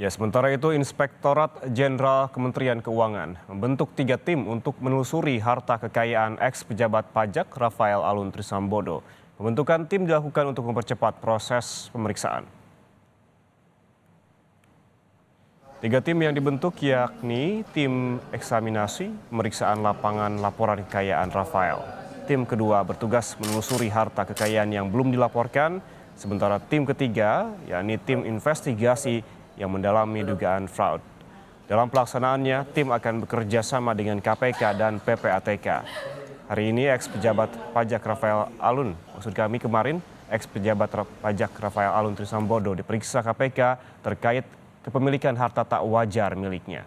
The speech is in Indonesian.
Ya, sementara itu Inspektorat Jenderal Kementerian Keuangan membentuk tiga tim untuk menelusuri harta kekayaan ex pejabat pajak Rafael Alun Trisambodo. Pembentukan tim dilakukan untuk mempercepat proses pemeriksaan. Tiga tim yang dibentuk yakni tim eksaminasi, pemeriksaan lapangan laporan kekayaan Rafael. Tim kedua bertugas menelusuri harta kekayaan yang belum dilaporkan, sementara tim ketiga yakni tim investigasi yang mendalami dugaan fraud. Dalam pelaksanaannya, tim akan bekerja sama dengan KPK dan PPATK. Hari ini ex pejabat pajak Rafael Alun, maksud kami kemarin ex pejabat pajak Rafael Alun Trisambodo diperiksa KPK terkait kepemilikan harta tak wajar miliknya.